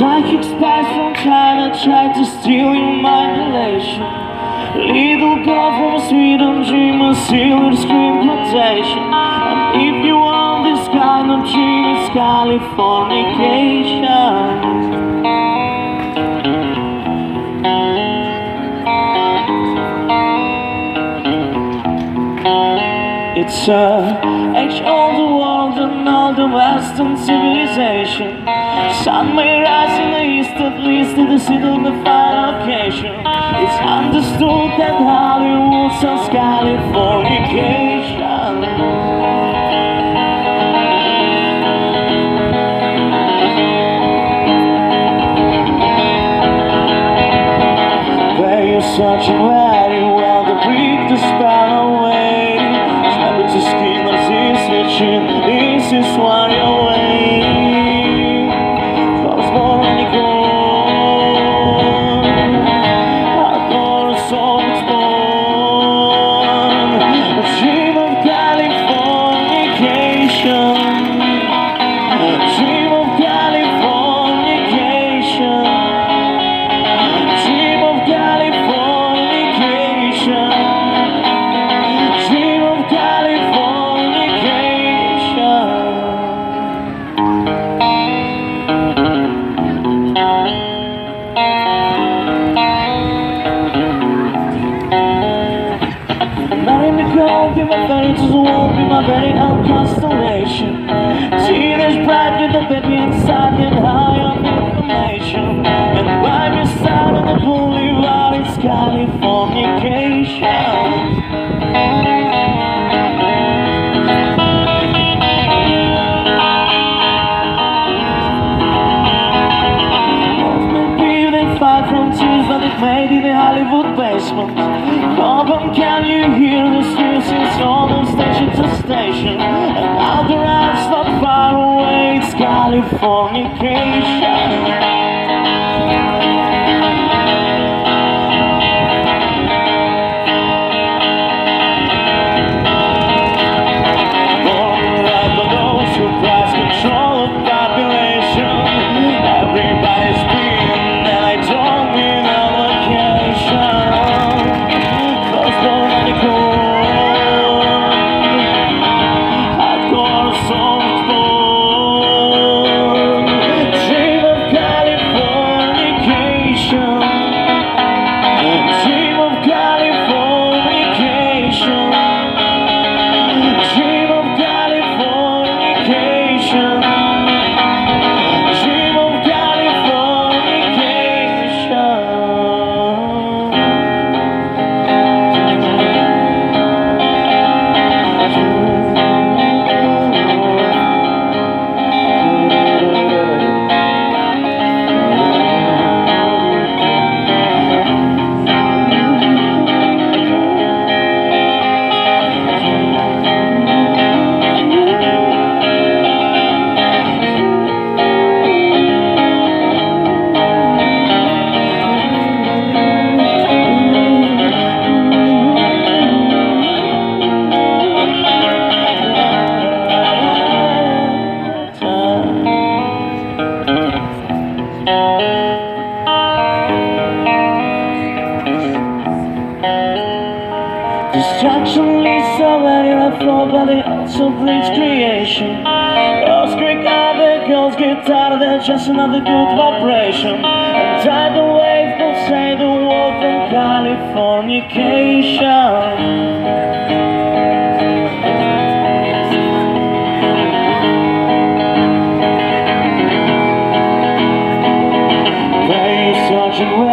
Psychic spies from China try to steal your mind elation. Little girl from Sweden dream a silver screen quotation. And if you want this kind of dream, it's Californication. It's a Western civilization. Sun may rise in the east, at least it is still the final occasion. It's understood that Hollywood sells Californication. Are searching this very own constellation. Teenage bride with a baby inside and high on information. And by my side on the boulevard, it's Californication. Maybe the Hollywood basement. Carbon, can you the ride's not far away, it's Californication. Destruction leads to very rough flow, but it also breeds creation. Those Greek other girls get tired of that, just another good vibration. And tidal wave will say the word from Californication. to